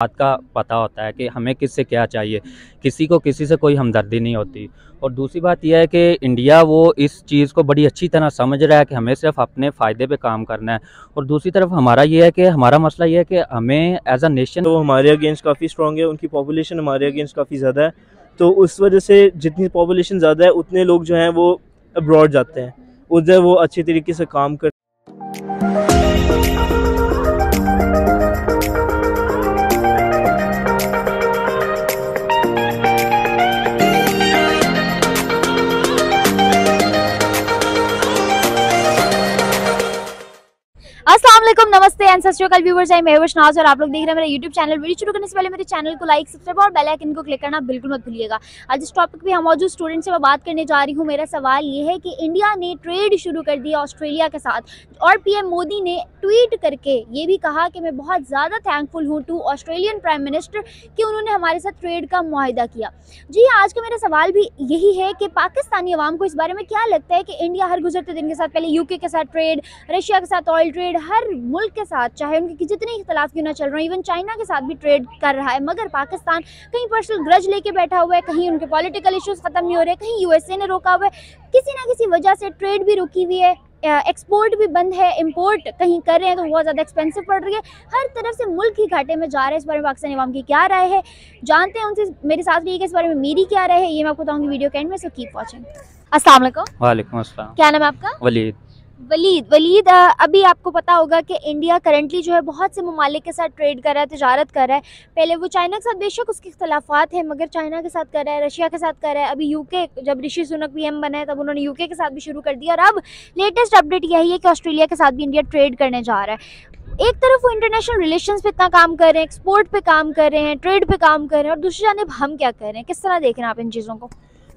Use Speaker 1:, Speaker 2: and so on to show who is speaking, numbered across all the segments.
Speaker 1: बात का पता होता है कि हमें किससे क्या चाहिए, किसी को किसी से कोई हमदर्दी नहीं होती। और दूसरी बात यह है कि इंडिया वो इस चीज़ को बड़ी अच्छी तरह समझ रहा है कि हमें सिर्फ़ अपने फ़ायदे पे काम करना है। और दूसरी तरफ़ हमारा ये है कि, हमारा मसला ये है कि हमें एज अ नेशन
Speaker 2: तो हमारे अगेंस्ट काफ़ी स्ट्रॉन्ग है, उनकी पॉपुलेशन हमारे अगेंस्ट काफ़ी ज़्यादा है। तो उस वजह से जितनी पॉपुलेशन ज़्यादा है, उतने लोग जो हैं वो अब्रॉड जाते हैं। उधर वो अच्छे तरीके से काम कर
Speaker 3: और आप लोग देख रहे हैं मेरा यूट्यूब चैनल वीडियो शुरू करने से पहले मेरे चैनल को लाइक सब्सक्राइब और बेल आइकन को क्लिक करना बिल्कुल मत भूलिएगा। आज इस टॉपिक पे हम मौजूद स्टूडेंट से मैं बात करने जा रही हूँ, मेरा सवाल ये है कि इंडिया ने ट्रेड शुरू कर दिया ऑस्ट्रेलिया के साथ। और पीएम मोदी ने ट्वीट करके ये भी कहा कि मैं बहुत ज़्यादा थैंकफुल हूँ टू ऑस्ट्रेलियन प्राइम मिनिस्टर कि उन्होंने हमारे साथ ट्रेड का माहिदा किया। जी, आज का मेरा सवाल भी यही है कि पाकिस्तानी अवाम को इस बारे में क्या लगता है कि इंडिया हर गुजरते दिन के साथ, पहले यूके के साथ ट्रेड रशिया के साथ ऑयल ट्रेड हर मुल्क के साथ चाहे उनके जितने इख्तलाफ क्यों ना चल रहे हैं इवन चाइना के साथ भी ट्रेड कर रहा है। मगर पाकिस्तान कहीं पर्सनल ग्रज लेके बैठा हुआ है कहीं उनके पॉलिटिकल इश्यूज़ ख़त्म नहीं हो रहे कहीं यूएसए ने रोका हुआ है। किसी ना किसी वजह से ट्रेड भी रुकी हुई है एक्सपोर्ट भी बंद है इंपोर्ट कहीं कर रहे हैं तो बहुत ज़्यादा एक्सपेंसिव पड़ रही है। हर तरफ़ से मुल्क ही घाटे में जा रहे हैं इस बारे में पाकिस्तानी अवाम की क्या राय है? जानते हैं उनसे मेरे साथ रही इस बारे में मेरी क्या राय है ये मैं आपको बताऊँगी वीडियो के एंड में सो कीप वॉचिंग अस्सलाम
Speaker 1: वालेकुम।
Speaker 3: क्या नाम है आपका?
Speaker 1: वलीद।
Speaker 3: वलीद वलीद अभी आपको पता होगा कि इंडिया करंटली जो है बहुत से ममालिक के साथ ट्रेड कर रहा है, तजारत कर रहा है। पहले वो चाइना के साथ बेशक उसके अख्तलाफात हैं, मगर चाइना के साथ कर रहा है, रशिया के साथ कर रहा है। अभी यूके जब ऋषि सुनक पी एम बना है, तब उन्होंने यूके के साथ भी शुरू कर दिया। और अब लेटेस्ट अपडेट यही है कि ऑस्ट्रेलिया के साथ भी इंडिया ट्रेड करने जा रहा है। एक तरफ़ वो इंटरनेशनल रिलेशन पे इतना काम कर रहे हैं एक्सपोर्ट पे काम कर रहे हैं ट्रेड पे काम कर रहे हैं, और दूसरी जानब हम क्या कर रहे हैं? किस तरह देख रहे हैं आप इन चीज़ों को?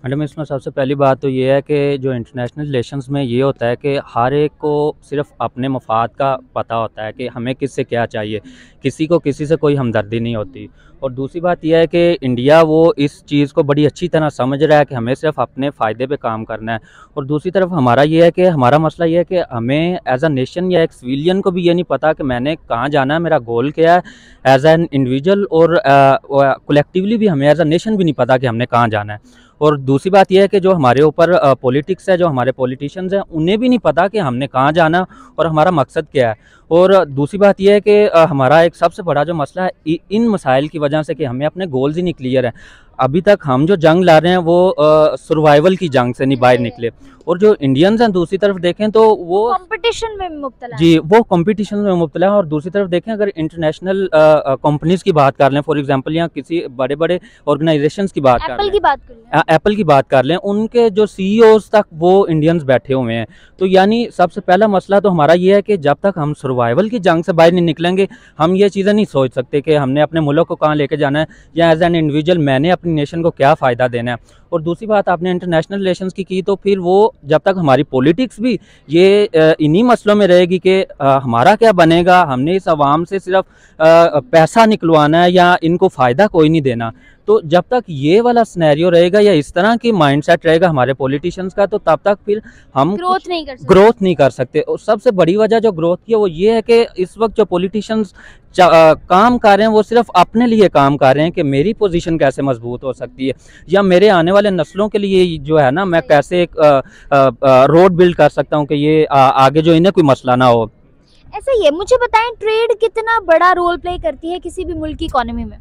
Speaker 1: मैडम इसमें सबसे पहली बात तो ये है कि जो इंटरनेशनल रिलेशंस में ये होता है कि हर एक को सिर्फ़ अपने मफाद का पता होता है कि हमें किससे क्या चाहिए। किसी को किसी से कोई हमदर्दी नहीं होती। और दूसरी बात यह है कि इंडिया वो इस चीज़ को बड़ी अच्छी तरह समझ रहा है कि हमें सिर्फ़ अपने फ़ायदे पे काम करना है। और दूसरी तरफ़ हमारा ये है कि हमारा मसला ये है कि हमें एज अ नेशन या एक सिविलियन को भी ये नहीं पता कि मैंने कहाँ जाना है, मेरा गोल क्या है। एज एन इंडिविजुअल और कलेक्टिवली भी हमें एज अ नेशन भी नहीं पता कि हमने कहाँ जाना है। और दूसरी बात यह है कि जो हमारे ऊपर पॉलिटिक्स है, जो हमारे पॉलिटिशियंस हैं, उन्हें भी नहीं पता कि हमने कहाँ जाना और हमारा मकसद क्या है। और दूसरी बात यह है कि हमारा एक सबसे बड़ा जो मसला है इन मसाइल की वजह से कि हमें अपने गोल्स ही नहीं क्लियर है। अभी तक हम जो जंग ला रहे हैं वो सर्वाइवल की जंग से नहीं बाहर निकले। और जो इंडियंस हैं दूसरी तरफ़ देखें तो वो
Speaker 3: कंपटीशन में मुब्तला
Speaker 1: जी वो कंपटीशन में मुब्तला है। और दूसरी तरफ़ देखें अगर इंटरनेशनल कंपनीज़ की बात कर लें फॉर एग्जांपल या किसी बड़े बड़े ऑर्गेनाइजेशन की बात कर
Speaker 3: की बात कर
Speaker 1: एप्पल की बात कर लें उनके जो सी तक वो इंडियंस बैठे हुए हैं। तो यानी सबसे पहला मसला तो हमारा ये है कि जब तक हम सर्वाइवल की जंग से बाहर नहीं निकलेंगे। हम ये चीज़ें नहीं सोच सकते कि हमने अपने मुल्क को कहाँ लेके जाना है, या एज एन इंडिविजुअल मैंने अपनी नेशन को क्या फ़ायदा देना है। और दूसरी बात आपने इंटरनेशनल रिलेशन की की तो फिर वो जब तक हमारी पॉलिटिक्स भी ये इन्हीं मसलों में रहेगी कि हमारा क्या बनेगा, हमने इस आवाम से सिर्फ़ पैसा निकलवाना है या इनको फ़ायदा कोई नहीं देना। तो जब तक ये वाला स्नैरियो रहेगा या इस तरह की माइंडसेट रहेगा हमारे पॉलिटिशियंस का तो तब तक फिर हम
Speaker 3: ग्रोथ नहीं कर सकते।
Speaker 1: ग्रोथ नहीं कर सकते। और सबसे बड़ी वजह जो ग्रोथ की है वो ये है कि इस वक्त जो पॉलिटिशियंस काम कर रहे हैं वो सिर्फ़ अपने लिए काम कर रहे हैं कि मेरी पोजीशन कैसे मज़बूत हो सकती है या मेरे आने वाले नस्लों के लिए जो है ना मैं कैसे एक रोड बिल्ड कर सकता हूँ कि ये आ, आगे जो इन्हें कोई मसला ना हो।
Speaker 3: ऐसा ही है। मुझे बताएँ ट्रेड कितना बड़ा रोल प्ले करती है किसी भी मुल्क की इकोनॉमी में?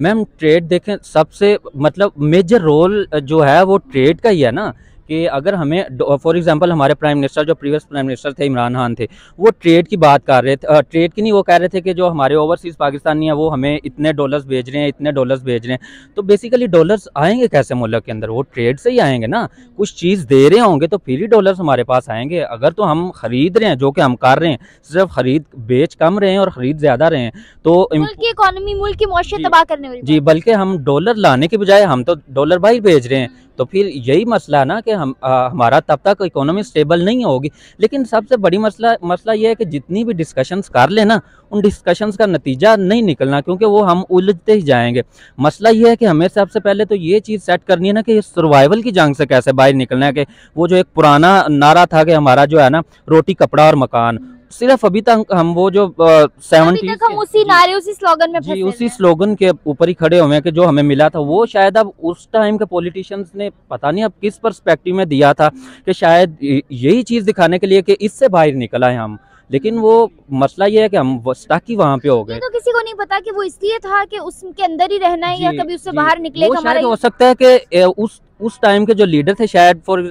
Speaker 1: मैम ट्रेड देखें, सबसे मतलब मेजर रोल जो है, वो ट्रेड का ही है ना। कि अगर हमें फॉर एग्जांपल हमारे प्राइम मिनिस्टर जो प्रीवियस प्राइम मिनिस्टर थे इमरान खान थे वो ट्रेड की बात कर रहे थे ट्रेड की नहीं वो कह रहे थे कि जो हमारे ओवरसीज़ पाकिस्तानी है वो हमें इतने डॉलर्स भेज रहे हैं इतने डॉलर्स भेज रहे हैं। तो बेसिकली डॉलर्स आएँगे कैसे मुल्क के अंदर? वो ट्रेड से ही आएँगे ना। कुछ चीज़ दे रहे होंगे तो फिर ही डॉलर्स हमारे पास आएँगे। अगर तो हम खरीद रहे हैं जो कि हम कर रहे हैं सिर्फ़ खरीद बेच कम रहे हैं और ख़रीद ज़्यादा रहे हैं तो
Speaker 3: मुल्क की इकोनॉमी मुल्क की मुआशे तबाह करने वाली
Speaker 1: जी बल्कि हम डॉलर लाने के बजाय हम तो डॉलर बाहर भेज रहे हैं। तो फिर यही मसला ना कि हम आ, हमारा तब तक इकोनॉमी स्टेबल नहीं होगी। लेकिन सबसे बड़ी मसला मसला ये है कि जितनी भी डिस्कशंस कर लेना उन डिस्कशंस का नतीजा नहीं निकलना क्योंकि वो हम उलझते ही जाएँगे। मसला ये है कि हमें सबसे पहले तो ये चीज़ सेट करनी है ना कि सर्वाइवल की जंग से कैसे बाहर निकलना है कि वो जो एक पुराना नारा था कि हमारा जो है ना रोटी कपड़ा और मकान सिर्फ़ अभी तक हम वो जो सेवेंटी
Speaker 3: हम उसी नारे उसी स्लोगन में
Speaker 1: जी उसी स्लोगन के ऊपर ही खड़े हुए हैं कि जो हमें मिला था वो शायद अब उस टाइम के पॉलिटिशियंस ने पता नहीं अब किस परस्पेक्टिव में दिया था कि शायद यही चीज़ दिखाने के लिए कि इससे बाहर निकल आए हम। लेकिन वो मसला ये है कि हम स्टक ही वहाँ पे हो गए।
Speaker 3: तो किसी को नहीं पता कि वो इसलिए था कि उसके अंदर ही रहना है या कभी उससे। बाहर
Speaker 1: वो शायद हो सकता है कि उस उस टाइम के जो लीडर थे शायद फॉर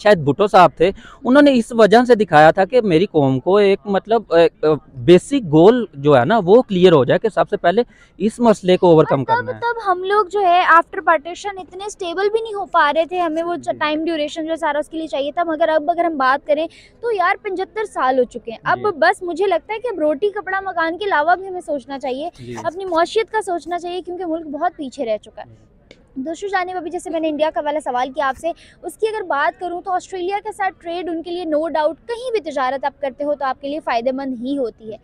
Speaker 1: शायद भुट्टो साहब थे उन्होंने इस वजह से दिखाया था कि मेरी कौम को एक मतलब एक बेसिक गोल जो है ना वो क्लियर हो जाए कि सबसे पहले इस मसले को ओवरकम करना
Speaker 3: तब
Speaker 1: है।
Speaker 3: तब हम लोग जो है आफ्टर पार्टीशन इतने स्टेबल भी नहीं हो पा रहे थे हमें वो टाइम ड्यूरेशन जो सारा उसके लिए चाहिए था मगर अब अगर हम बात करें तो यार पचहत्तर साल हो चुके हैं। अब बस मुझे लगता है कि अब रोटी कपड़ा मकान के अलावा भी हमें सोचना चाहिए अपनी मौशियत का सोचना चाहिए क्योंकि मुल्क बहुत पीछे रह चुका है। दूसरी जानेब अभी जैसे मैंने इंडिया का वाला सवाल किया आपसे उसकी अगर बात करूँ तो ऑस्ट्रेलिया के साथ ट्रेड उनके लिए नो डाउट कहीं भी तजारत आप करते हो तो आपके लिए फ़ायदेमंद ही होती है।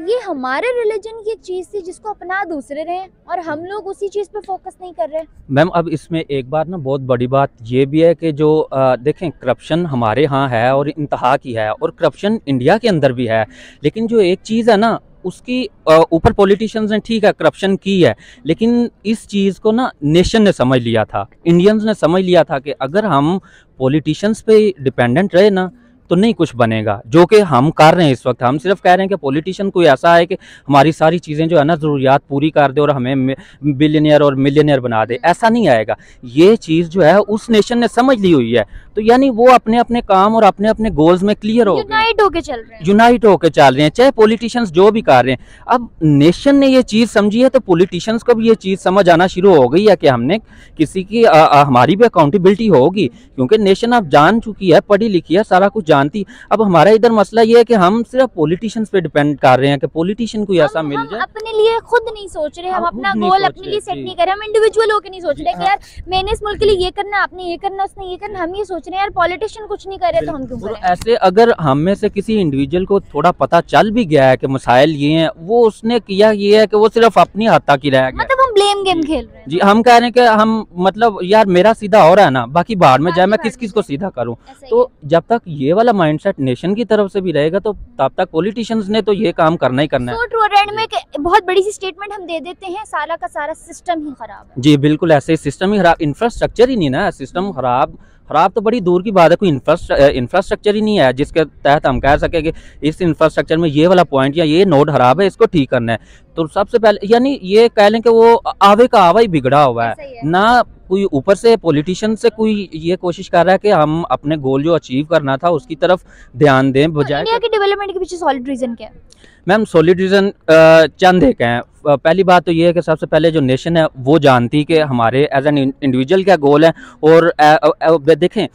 Speaker 3: ये हमारे रिलीजन की एक चीज़ थी जिसको अपना दूसरे रहे और हम लोग उसी चीज़ पे फोकस नहीं कर रहे।
Speaker 1: मैम अब इसमें एक बात ना बहुत बड़ी बात ये भी है कि जो अ, देखें करप्शन हमारे यहाँ है और इंतहा की है और करप्शन इंडिया के अंदर भी है। लेकिन जो एक चीज़ है ना उसकी ऊपर पॉलिटिशियंस ने ठीक है, करप्शन की है, लेकिन इस चीज़ को ना नेशन ने समझ लिया था, इंडियंस ने समझ लिया था कि अगर हम पॉलिटिशियंस पे डिपेंडेंट रहे ना तो नहीं कुछ बनेगा। जो कि हम कर रहे हैं इस वक्त हम सिर्फ़ कह रहे हैं कि पॉलिटिशियन कोई ऐसा है कि हमारी सारी चीज़ें जो है ना ज़रूरियात पूरी कर दे और हमें बिलियनियर और मिलियनियर बना दे। ऐसा नहीं आएगा। ये चीज़ जो है उस नेशन ने समझ ली हुई है। तो यानी वो अपने अपने काम और अपने अपने गोल्स में क्लियर हो
Speaker 3: यूनाइट होके चल रहे हैं।
Speaker 1: यूनाइट होकर चल रहे हैं। चाहे पॉलिटिशियंस जो भी कर रहे हैं। अब नेशन ने ये चीज़ समझी है तो पॉलिटिशियंस को भी ये चीज़ समझ आना शुरू हो गई है कि हमने किसी की आ, आ, हमारी भी अकाउंटेबिलिटी होगी। क्योंकि नेशन अब जान चुकी है पढ़ी लिखी है सारा कुछ जानती अब हमारा इधर मसला ये है कि हम सिर्फ़ पॉलिटिशियंस पे डिपेंड कर रहे हैं कि पॉलिटिशियन कोई ऐसा मिल जाए।
Speaker 3: अपने लिए खुद नहीं सोच रहे हम अपना गोल अपने लिए सेट नहीं कर रहे हम इंडिविजुअल होके नहीं सोच रहे
Speaker 1: हाँ।
Speaker 3: यार मैंने इस मुल्क के लिए ये करना आपने ये करना उसने ये करना हम ये सोच रहे हैं यार पॉलिटिशियन कुछ नहीं कर रहे तो हम क्यों करें?
Speaker 1: ऐसे अगर हम में से किसी इंडिविजुअल को थोड़ा पता चल भी गया है कि मसाइल ये हैं वो उसने किया ये है कि वो सिर्फ़ अपनी हद तक ही रह गया।
Speaker 3: मतलब हम ब्लेम गेम खेल रहे हैं
Speaker 1: जी हम कह रहे हैं कि हम मतलब यार मेरा सीधा हो रहा है ना बाकी बाहर में जाए मैं किस किस को सीधा करूँ? तो जब तक ये वाला माइंडसेट नेशन की तरफ़ से भी रहेगा तो तब तक पॉलिटिशियंस ने तो ये काम करना ही करना है।
Speaker 3: So है में बहुत बड़ी सी स्टेटमेंट हम दे देते हैं सारा का सारा सिस्टम ही खराब है।
Speaker 1: जी बिल्कुल ऐसे सिस्टम ही खराब इंफ्रास्ट्रक्चर ही नहीं ना सिस्टम खराब। खराब तो बड़ी दूर की बात है कोई इंफ्रास्ट्रक्चर ही नहीं है जिसके तहत हम कह सके कि इस इंफ्रास्ट्रक्चर में ये वाला पॉइंट या ये नोड खराब है इसको ठीक करना है। तो सबसे पहले यानी ये कह लें कि वो आवे का आवा ही बिगड़ा हुआ है।
Speaker 3: है
Speaker 1: ना कोई ऊपर से पॉलिटिशियन से कोई ये कोशिश कर रहा है कि हम अपने गोल जो अचीव करना था उसकी तरफ़ ध्यान दें
Speaker 3: तो
Speaker 1: बजाय
Speaker 3: इंडिया के डेवलपमेंट के पीछे सॉलिड रीजन क्या है?
Speaker 1: मैम सोलिड रीजन चंद एक हैं। पहली बात तो ये है कि सबसे पहले जो नेशन है वो जानती कि हमारे एज एन इंडिविजुअल क्या गोल है। और आ, आ, आ, देखें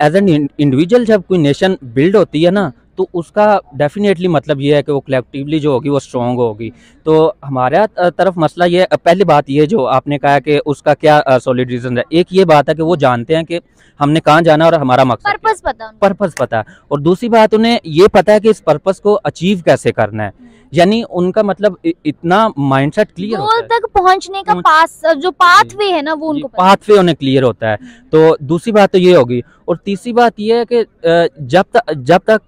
Speaker 1: एज एन इंडिविजुअल जब कोई नेशन बिल्ड होती है ना तो उसका डेफिनेटली मतलब ये है कि वो कलेक्टिवली जो होगी वो स्ट्रॉन्ग होगी। तो हमारा तरफ़ मसला ये पहली बात ये जो आपने कहा कि उसका क्या सॉलिड रीज़न है। एक ये बात है कि वो जानते हैं कि हमने कहाँ जाना और हमारा मकसद
Speaker 3: पर्पस पता।
Speaker 1: पर्पस पता है। और दूसरी बात उन्हें ये पता है कि इस पर्पस को अचीव कैसे करना है। यानी उनका मतलब इतना माइंडसेट क्लियर होता है।
Speaker 3: तक पहुँचने का पास जो पाथवे है ना वो उनको
Speaker 1: पाथवे उन्हें क्लियर होता है। तो दूसरी बात तो ये होगी और तीसरी बात यह है कि जब तक जब तक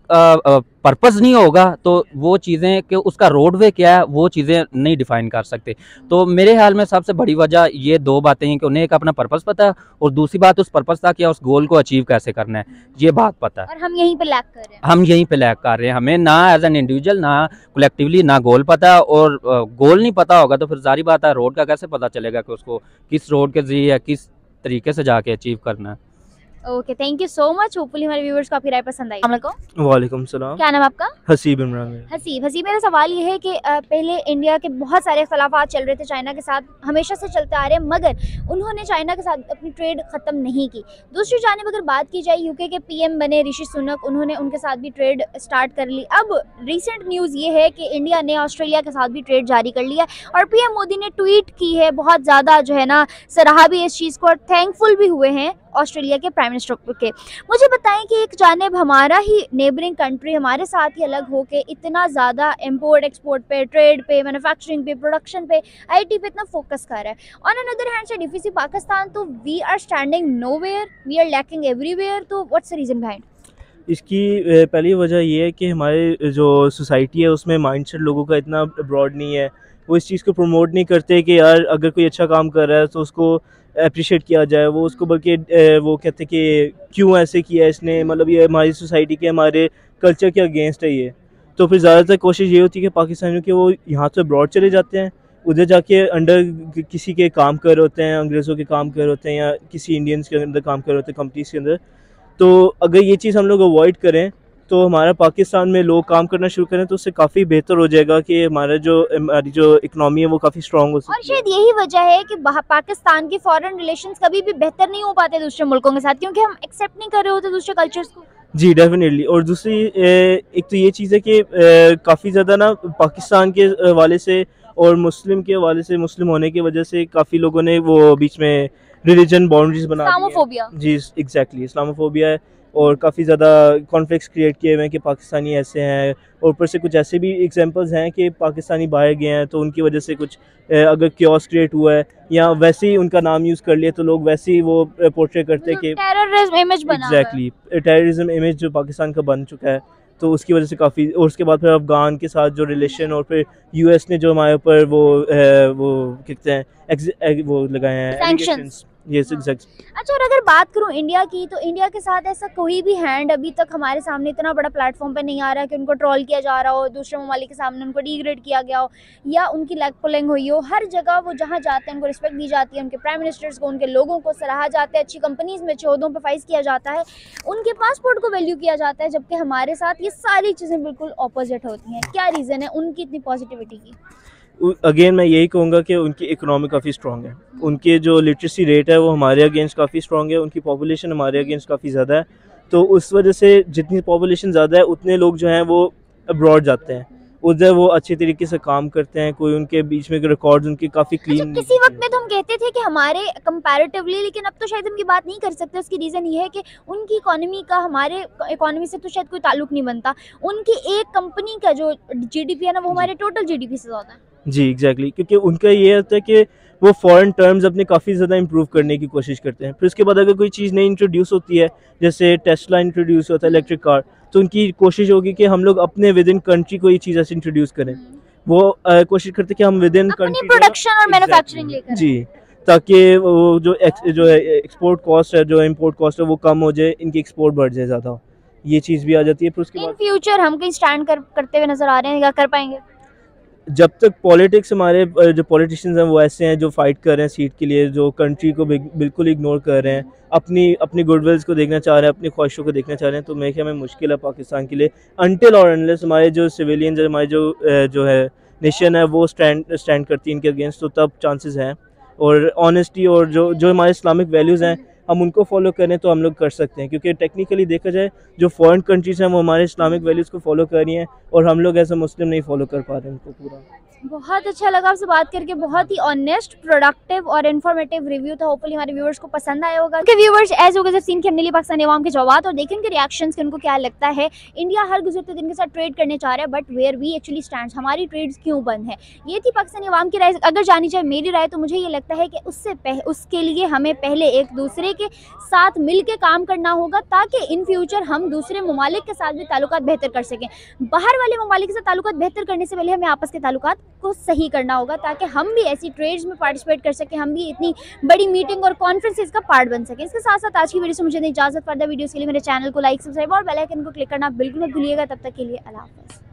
Speaker 1: पर्पज़ नहीं होगा तो वो चीज़ें कि उसका रोडवे क्या है वो चीज़ें नहीं डिफाइन कर सकते। तो मेरे ख्याल में सबसे बड़ी वजह ये दो बातें हैं कि उन्हें एक अपना पर्पज़ पता है और दूसरी बात उस पर्पज़ का या उस गोल को अचीव कैसे करना है। ये बात पता है।
Speaker 3: और हम यहीं पे लैक कर रहे हैं।
Speaker 1: हम यहीं पे लैक कर रहे हैं। हमें ना एज एन इंडिविजुअल ना कलेक्टिवली ना गोल पता और गोल नहीं पता होगा तो फिर जारी बात है रोड का कैसे पता चलेगा कि उसको किस रोड के ज़रिए किस तरीके से जाके अचीव करना है।
Speaker 3: Okay thank you so much hopefully हमारे व्यूअर्स को आपकी राय पसंद आई वालेकुम
Speaker 2: वालेकुम सलाम।
Speaker 3: क्या नाम आपका?
Speaker 2: हसीब इमरान।
Speaker 3: हसीब। हसीब मेरा सवाल ये है कि पहले इंडिया के बहुत सारे अख्तलाफात चल रहे थे चाइना के साथ हमेशा से चलते आ रहे हैं मगर उन्होंने चाइना के साथ अपनी ट्रेड ख़त्म नहीं की। दूसरी जानब अगर बात की जाए यूके के पीएम बने ऋषि सुनक उन्होंने उनके साथ भी ट्रेड स्टार्ट कर ली। अब रिसेंट न्यूज़ ये है कि इंडिया ने ऑस्ट्रेलिया के साथ भी ट्रेड जारी कर लिया और पीएम मोदी ने ट्वीट की है बहुत ज़्यादा जो है ना सराहा भी इस चीज़ को और थैंकफुल भी हुए हैं। ऑस्ट्रेलिया के प्राइम मिनिस्टर के। मुझे बताएँ कि एक जानब हमारा ही नेबरिंग कंट्री हमारे साथ ही अलग हो के इतना ज़्यादा इम्पोर्ट एक्सपोर्ट पे ट्रेड पे मैन्युफैक्चरिंग पे प्रोडक्शन पे आईटी पे इतना फोकस कर रहा है। ऑन अनदर हैंड से डिफिसी पाकिस्तान तो we are standing no we are lacking everywhere तो व्हाट्स द रीज़न बिहाइंड
Speaker 2: इसकी पहली वजह ये है कि हमारे, जो सोसाइटी है, उसमें माइंडसेट लोगों का इतना ब्रॉड नहीं है। वो इस चीज़ को प्रमोट नहीं करते कि यार, अगर कोई अच्छा काम कर रहा है तो उसको अप्रिशिएट किया जाए। वो उसको बल्कि वो कहते हैं कि क्यों ऐसे किया इसने? मतलब ये हमारी सोसाइटी के, हमारे कल्चर के अगेंस्ट है ये। तो फिर ज़्यादातर कोशिश ये होती है कि पाकिस्तानियों के वो यहाँ से अब्रॉड चले जाते हैं। उधर जाके अंडर किसी के काम कर होते हैं, अंग्रेज़ों के काम कर होते हैं या किसी इंडियंस के अंदर काम कर होते हैं कंपनीज़ के अंदर। तो अगर ये चीज़ हम लोग अवॉइड करें तो हमारा पाकिस्तान में लोग काम करना शुरू करें तो उससे काफ़ी बेहतर हो जाएगा कि हमारा जो हमारी जो इकनॉमी है वो काफ़ी स्ट्रांग हो
Speaker 3: और
Speaker 2: सकती है
Speaker 3: शायद यही वजह है कि पाकिस्तान के फॉरेन रिलेशंस कभी भी बेहतर नहीं हो पाते दूसरे मुल्कों के साथ क्योंकि हम एक्सेप्ट नहीं कर रहे होते दूसरे कल्चर्स को।
Speaker 2: जी डेफिनेटली और दूसरी एक तो ये चीज़ है कि काफ़ी ज़्यादा ना पाकिस्तान के हवाले से और मुस्लिम के हवाले से मुस्लिम होने की वजह से काफ़ी लोगों ने वो बीच में रिलीजन बाउंड्रीज बना दी।
Speaker 3: इस्लामोफोबिया
Speaker 2: जी एग्जैक्टली इस्लामोफोबिया है। और काफ़ी ज़्यादा कॉन्फ्लिक्स क्रिएट किए हुए हैं कि पाकिस्तानी ऐसे हैं। और ऊपर से कुछ ऐसे भी एग्जांपल्स हैं कि पाकिस्तानी बाहर गए हैं तो उनकी वजह से कुछ अगर क्योस क्रिएट हुआ है या वैसे ही उनका नाम यूज़ कर लिया तो लोग वैसे ही वो पोर्ट्रे करते हैं कि
Speaker 3: टेररिज्म इमेज बना हुआ है।
Speaker 2: एग्जैक्टली टेररिज्म इमेज जो पाकिस्तान का बन चुका है तो उसकी वजह से काफ़ी और उसके बाद फिर अफगान के साथ जो रिलेशन और फिर यूएस ने जो हमारे ऊपर वो वो कहते हैं वो लगाए हैं यस एग्जैक्ट
Speaker 3: अच्छा और अगर बात करूँ इंडिया की तो इंडिया के साथ ऐसा कोई भी हैंड अभी तक हमारे सामने इतना बड़ा प्लेटफॉर्म पे नहीं आ रहा कि उनको ट्रोल किया जा रहा हो दूसरे ममालिक के सामने उनको डिग्रेड किया गया हो या उनकी लेग पुलिंग हुई हो हर जगह वो जहाँ जाते हैं उनको रिस्पेक्ट दी जाती है उनके प्राइम मिनिस्टर्स को उनके लोगों को सराहा जाता है अच्छी कंपनीज़ में अच्छे पर फाइज किया जाता है उनके पासपोर्ट को वैल्यू किया जाता है जबकि हमारे साथ ये सारी चीज़ें बिल्कुल अपोजिट होती हैं। क्या रीज़न है उनकी इतनी पॉजिटिविटी की?
Speaker 2: अगेन मैं यही कहूँगा कि उनकी इकोनॉमी काफ़ी स्ट्रॉन्ग है। उनके जो लिटरेसी रेट है वो हमारे अगेंस्ट काफ़ी स्ट्रॉन्ग है उनकी पॉपुलेशन हमारे अगेंस्ट काफ़ी ज़्यादा है। तो उस वजह से जितनी पॉपुलेशन ज़्यादा है उतने लोग जो हैं वो अब्रॉड जाते हैं। उधर वो अच्छे तरीके से काम करते हैं कोई उनके बीच में रिकॉर्ड्स उनके काफ़ी
Speaker 3: अच्छा
Speaker 2: क्लीन
Speaker 3: किसी वक्त में तो हम कहते थे कि हमारे कंपैरेटिवली लेकिन अब तो शायद हम की बात नहीं कर सकते उसकी रीज़न ये है कि उनकी इकोनॉमी का हमारे इकोनॉमी से तो शायद कोई ताल्लुक नहीं बनता। उनकी एक कंपनी का जो जीडीपी है ना वो हमारे टोटल जीडीपी से ज़्यादा है।
Speaker 2: जी एग्जैक्टली exactly. क्योंकि उनका ये होता है कि वो फॉरेन टर्म्स अपने काफ़ी ज़्यादा इंप्रूव करने की कोशिश करते हैं। फिर उसके बाद अगर कोई चीज़ नई इंट्रोड्यूस होती है जैसे टेस्ला इंट्रोड्यूस होता है इलेक्ट्रिक कार तो उनकी कोशिश होगी कि हम लोग अपने विद इन कंट्री कोई चीज़ ऐसे इंट्रोड्यूस करें। वो कोशिश करते हैं कि हम विद इन कंट्री
Speaker 3: प्रोडक्शन और मैन्युफैक्चरिंग
Speaker 2: जी ताकि वो जो एक्स, जो है एक्सपोर्ट कॉस्ट है जो इम्पोर्ट कॉस्ट है वो कम हो जाए इनकी एक्सपोर्ट बढ़ जाए ज़्यादा। ये चीज़ भी आ जाती है फिर उसके बाद
Speaker 3: फ्यूचर हम कहीं स्टैंड कर करते हुए नज़र आ रहे हैं या कर पाएँगे?
Speaker 2: जब तक पॉलिटिक्स हमारे जो पॉलिटिशियंस हैं वो ऐसे हैं जो फाइट कर रहे हैं सीट के लिए, जो कंट्री को बिल्कुल इग्नोर कर रहे हैं, अपनी अपनी गुडविल्स को देखना चाह रहे हैं, अपनी ख्वाहिशों को देखना चाह रहे हैं तो मेरे ख्याल में मुश्किल है पाकिस्तान के लिए। अनटिल और अनलेस हमारे जो सिविलियंस हमारे जो जो है नेशन है, वो स्टैंड स्टैंड करती है इनके अगेंस्ट तो तब चांसेस हैं। और ऑनेस्टी और जो जो हमारे इस्लामिक वैल्यूज़ हैं हम उनको फॉलो करें तो हम लोग कर सकते हैं। क्योंकि टेक्निकली देखा जाए, जो फॉरेन कंट्रीज़ हैं, वो हमारे इस्लामिक वैल्यूज़ को फॉलो कर रही हैं और हम लोग अ मुस्लिम नहीं फॉलो कर पा रहे हैं उनको पूरा।
Speaker 3: बहुत अच्छा लगा आपसे बात करके। बहुत ही ऑनेस्ट प्रोडक्टिव और इन्फॉर्मेटिव रिव्यू था। होपफुली हमारे व्यूअर्स को पसंद आया होगा। कि व्यूअर्स एज होगा सीन के हमने लिए पाकिस्तानी अवाम के जवाब और देखें उनके रिएक्शंस के उनको क्या लगता है। इंडिया हर गुजरते दिन के साथ ट्रेड करने चाह रहा है but where we actually stand हमारी ट्रेड क्यों बंद है? ये थी पाकिस्तानी अवाम की राय। अगर जानी चाहे मेरी राय तो मुझे ये लगता है कि उससे उसके लिए हमें पहले एक दूसरे के साथ मिल के काम करना होगा ताकि इन फ्यूचर हम दूसरे ममालिक के साथ भी ताल्लुकात बेहतर कर सकें। बाहर वाले ममालिक के साथ ताल्लुकात बेहतर करने से पहले हमें आपस के ताल्लुकात को सही करना होगा ताकि हम भी ऐसी ट्रेड्स में पार्टिसिपेट कर सकें, हम भी इतनी बड़ी मीटिंग और कॉन्फ्रेंसेज का पार्ट बन सकें। इसके साथ साथ आज की वीडियो से मुझे इजाज़त फर्दर वीडियोस के लिए मेरे चैनल को लाइक सब्सक्राइब और बेल आइकन को क्लिक करना बिल्कुल भूलिएगा। तब तक के लिए अल्लाह हाफ़िज़।